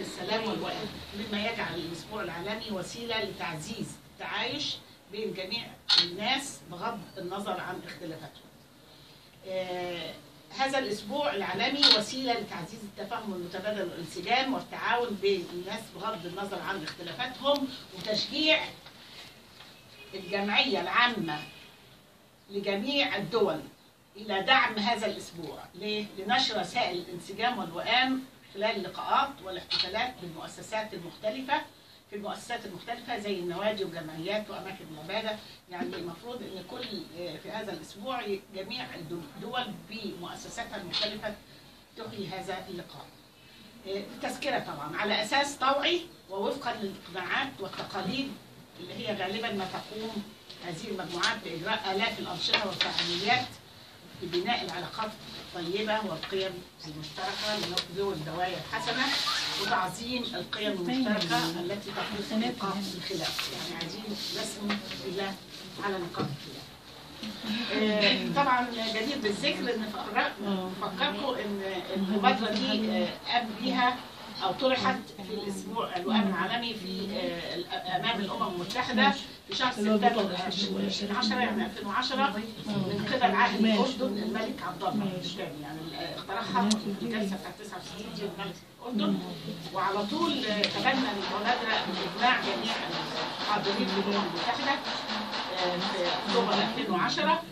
السلام والوئام مما يجعل الأسبوع العالمي وسيلة لتعزيز التعايش بين جميع الناس بغض النظر عن اختلافاتهم. آه، هذا الأسبوع العالمي وسيلة لتعزيز التفاهم والمتبادل والانسجام والتعاون بين الناس بغض النظر عن اختلافاتهم وتشجيع الجمعية العامة لجميع الدول إلى دعم هذا الأسبوع ليه؟ لنشر رسائل الانسجام والوئام خلال اللقاءات والاحتفالات بالمؤسسات المختلفة في المؤسسات المختلفة زي النوادي وجمعيات وأماكن العبادة يعني المفروض أن كل في هذا الأسبوع جميع الدول بمؤسساتها المختلفة تحيي هذا اللقاء. التذكرة طبعا على أساس طوعي ووفقا للإقناعات والتقاليد اللي هي غالبا ما تقوم هذه المجموعات بإجراء آلاف الأنشطة والفعاليات لبناء العلاقات الطيبة والقيم المشتركة لذوي الدوايا الحسنة وتعظيم القيم المشتركة التي تخلق نقاط الخلاف. يعني عايزين نسمي بالله على نقاط الخلاف. آه، طبعا جدير بالذكر إن فكركم إن المبادرة دي آه، قام بيها أو طرحت في الأسبوع الوئام العالمي في آه، امام الأمم المتحدة في شهر سبتمبر 2010 يعني 2010 من قبل عاهل الأردن الملك عبد الله الثاني يعني اقترحها في الجلسه بتاعت 69 دي الملك الأردن. وعلى طول تبنى المبادره باجماع جميع الحاضرين في الأمم المتحدة في أكتوبر 2010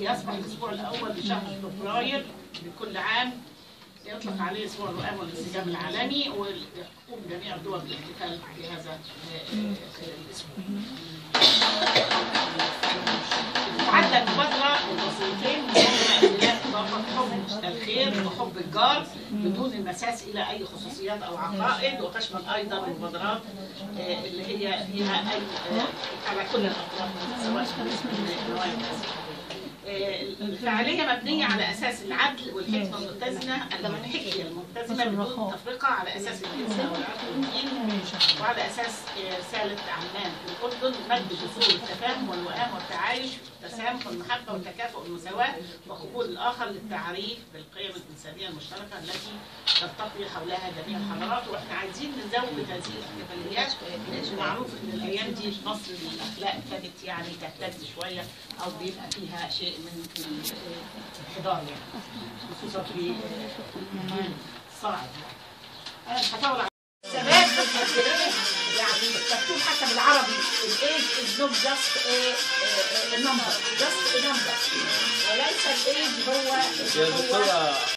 يصبح الأسبوع الأول لشهر فبراير لكل عام. يطلق عليه أسبوع الوئام والانسجام العالمي ويقوم جميع الدول بالاحتفال بهذا الأسبوع. المبادرة الوصيتين طاقة حب الخير وحب الجار بدون المساس إلى أي خصوصيات أو عقائد وتشمل أيضا المبادرات اللي هي فيها أي على كل الأطراف سواء الفعالية مبنية على أساس العدل والحكمة المتزنة المنهجية الملتزمة بدون تفرقة على أساس الجنس أو العقل والدين وعلى أساس رسالة عمان في الأردن مد جسور التفاهم والوئام والتعايش والتسامح والمحبة والتكافؤ والمساواة وقبول الآخر للتعريف بالقيم الإنسانية المشتركة التي تلتقي حولها جميع الحضارات. وإحنا عايزين نزود هذه الاحتفاليات لأن معروف إن الأيام دي مصر الأخلاق ابتدت يعني تهتز شوية أو بيبقى فيها شيء من الحضار يعني خصوصا في الصعد أنا هحاول شباب الايج از نوت جاست نمبر جاست نمبر وليس الايج هو دكتورة